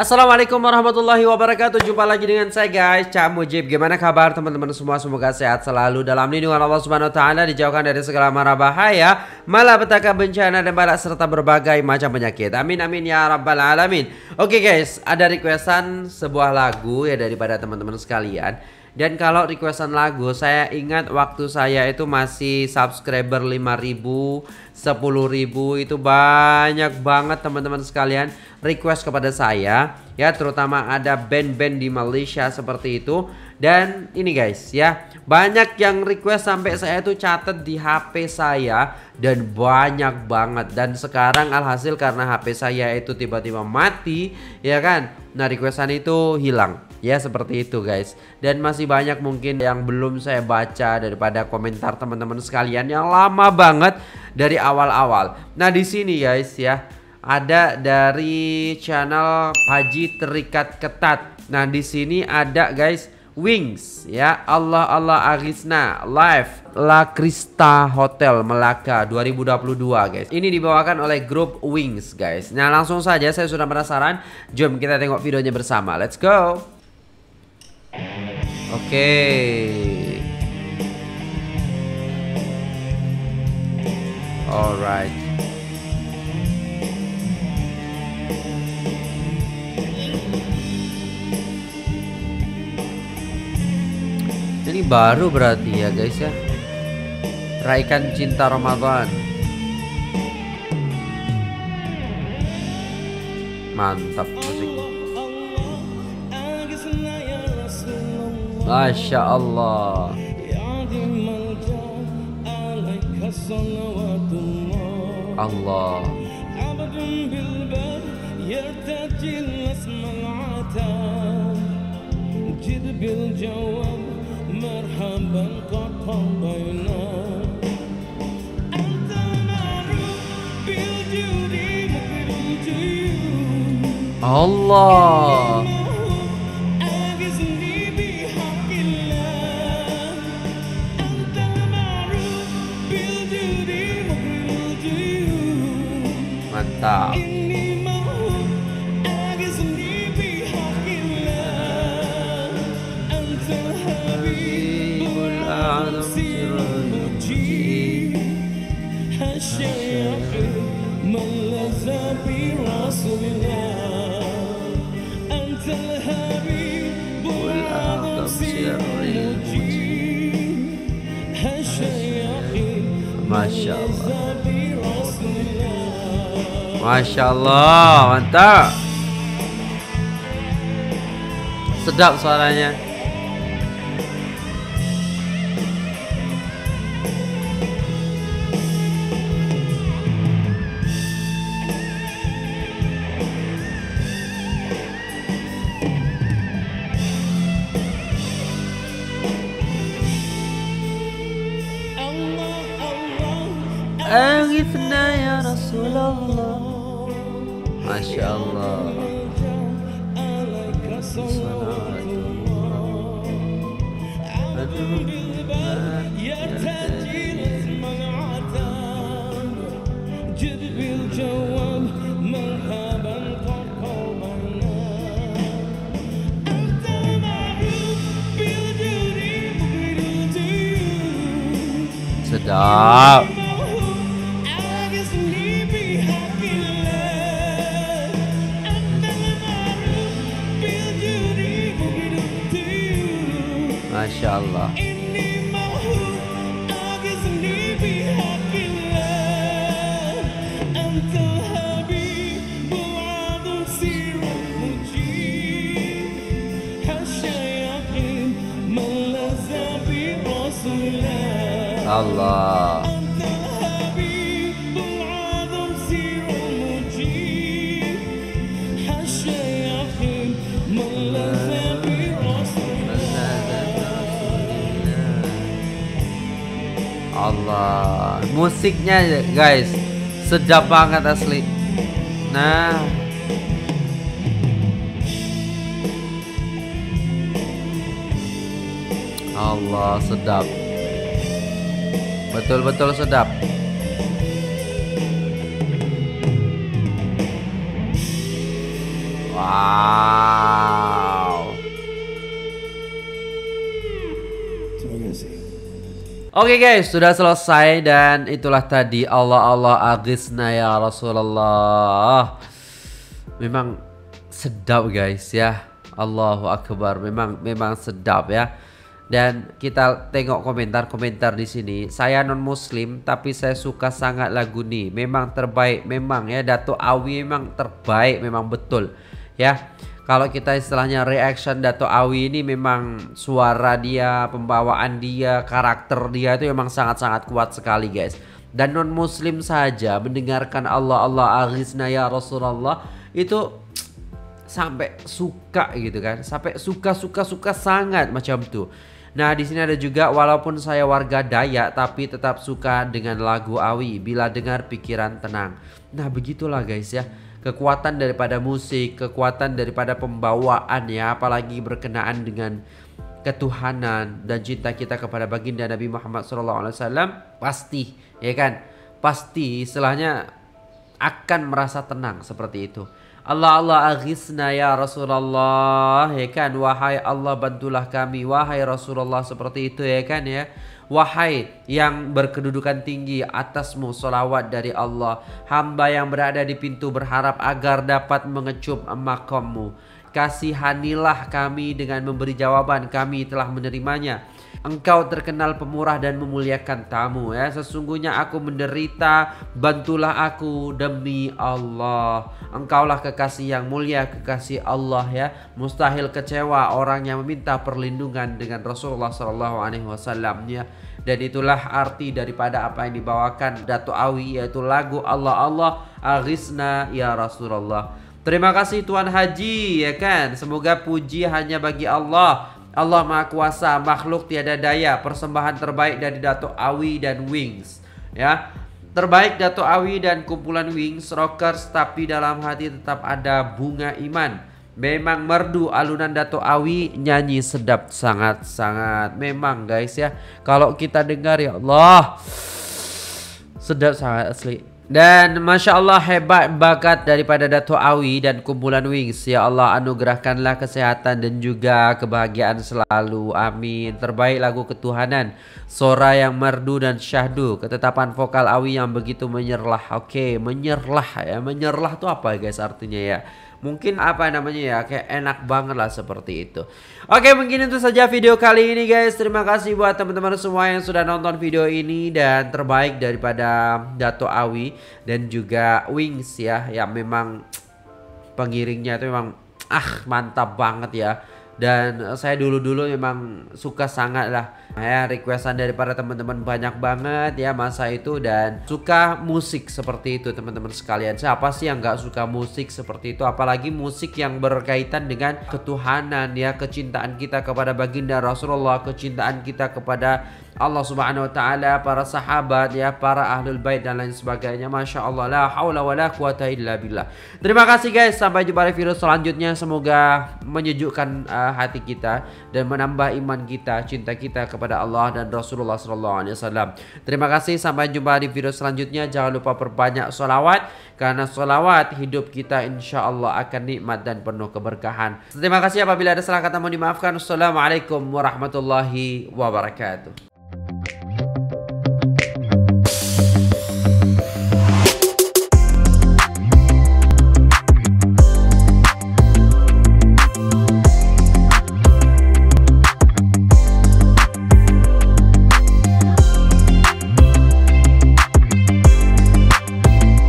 Assalamualaikum warahmatullahi wabarakatuh. Jumpa lagi dengan saya guys. Cak Mujib Gimana kabar teman-teman semua? Semoga sehat selalu Dalam lindungan Allah subhanahu wa ta'ala Dijauhkan dari segala mara bahaya Malapetaka bencana dan balak Serta berbagai macam penyakit. Amin amin ya rabbal alamin. Oke guys Ada requestan sebuah lagu ya Daripada teman-teman sekalian dan kalau requestan lagu, saya ingat waktu saya itu masih subscriber 5000, 10000 itu banyak banget teman-teman sekalian request kepada saya ya, terutama ada band-band di Malaysia seperti itu. Dan ini guys ya, banyak yang request sampai saya itu catat di HP saya dan banyak banget. Dan sekarang alhasil karena HP saya itu tiba-tiba mati ya kan. Nah, requestan itu hilang. Ya seperti itu guys. Dan masih banyak mungkin yang belum saya baca Daripada komentar teman-teman sekalian Yang lama banget dari awal-awal. Nah di sini guys ya. Ada dari channel Haji Terikat Ketat. Nah di sini ada guys Wings ya Allah Allah Arisna live La Krista Hotel Melaka 2022 guys Ini dibawakan oleh grup Wings guys Nah langsung saja saya sudah penasaran Jom kita tengok videonya bersama Let's go Oke. Okay. Alright. Baru berarti ya guys ya. Raikan cinta Ramadan. Mantap musiknya. Masya Allah Allah Allah mantap Masya Allah. Masya Allah Mantap. Sedap suaranya أغثنا يا رسول الله. ما شاء الله. يرتجي من عتاب جذب الجواب Masya Allah Allah musiknya guys sedap banget asli. Nah. Allah sedap. Betul-betul sedap. Wow. Oke okay guys, sudah selesai dan itulah tadi Allah Allah agisna ya Rasulullah. Memang sedap guys ya. Allahu akbar. Memang memang sedap ya. Dan kita tengok komentar-komentar di sini. Saya non muslim tapi saya suka sangat lagu ini. Memang terbaik memang ya Dato Awi memang terbaik memang betul ya. Kalau kita istilahnya reaction Dato Awi ini memang suara dia, pembawaan dia, karakter dia itu memang sangat-sangat kuat sekali guys. Dan non muslim saja mendengarkan Allah Allah aghizna ya Rasulullah itu sampai suka gitu kan. Sampai suka suka suka sangat macam tuh. Nah, di sini ada juga walaupun saya warga Dayak tapi tetap suka dengan lagu Awi bila dengar pikiran tenang. Nah, begitulah guys ya. Kekuatan daripada musik, kekuatan daripada pembawaan ya, apalagi berkenaan dengan ketuhanan dan cinta kita kepada baginda Nabi Muhammad SAW pasti ya kan? Pasti istilahnya akan merasa tenang seperti itu Allah Allah aghisna ya Rasulullah. Ya kan? Wahai Allah bantulah kami. Wahai Rasulullah seperti itu ya kan ya? Wahai yang berkedudukan tinggi atasmu solawat dari Allah. Hamba yang berada di pintu berharap agar dapat mengecup makammu. Kasihanilah kami dengan memberi jawaban. Kami telah menerimanya Engkau terkenal pemurah dan memuliakan tamu ya. Sesungguhnya aku menderita, bantulah aku demi Allah. Engkaulah kekasih yang mulia, kekasih Allah ya. Mustahil kecewa orang yang meminta perlindungan dengan Rasulullah Shallallahu alaihi wasallam ya. Dan itulah arti daripada apa yang dibawakan Dato Awi yaitu lagu Allah Allah Aghisna ya Rasulullah. Terima kasih Tuan Haji ya kan. Semoga puji hanya bagi Allah. Allah Maha Kuasa, makhluk tiada daya, persembahan terbaik dari Dato Awi dan Wings. Ya, terbaik Dato Awi dan kumpulan Wings Rockers, tapi dalam hati tetap ada bunga iman. Memang merdu alunan Dato Awi nyanyi sedap sangat-sangat. Memang guys ya, kalau kita dengar ya Allah, sedap sangat asli. Dan Masya Allah hebat bakat daripada Dato Awi dan kumpulan Wings. Ya Allah anugerahkanlah kesehatan dan juga kebahagiaan selalu. Amin. Terbaik lagu ketuhanan Sora yang merdu dan syahdu. Ketetapan vokal Awi yang begitu menyerlah. Oke menyerlah ya. Menyerlah itu apa guys artinya ya mungkin apa namanya ya kayak enak banget lah seperti itu. Oke mungkin itu saja video kali ini guys. Terima kasih buat teman-teman semua yang sudah nonton video ini dan terbaik daripada Dato Awi dan juga Wings ya yang memang pengiringnya itu memang ah mantap banget ya dan eh, saya dulu-dulu memang suka sangat lah. Ya requestan daripada teman-teman banyak banget ya masa itu dan suka musik seperti itu teman-teman sekalian. Siapa sih yang nggak suka musik seperti itu? Apalagi musik yang berkaitan dengan ketuhanan ya kecintaan kita kepada baginda Rasulullah kecintaan kita kepada Allah Subhanahu wa taala, para sahabat ya, para ahlul bait dan lain sebagainya. Masya Allah la haula wala quwata illa billah. Terima kasih guys, sampai jumpa di video selanjutnya. Semoga menyejukkan uh, hati kita dan menambah iman kita, cinta kita kepada Allah dan Rasulullah sallallahu alaihi wasallam. Terima kasih, sampai jumpa di video selanjutnya. Jangan lupa perbanyak solawat karena solawat hidup kita insya Allah akan nikmat dan penuh keberkahan. Terima kasih apabila ada salah kata mohon dimaafkan. Assalamualaikum warahmatullahi wabarakatuh.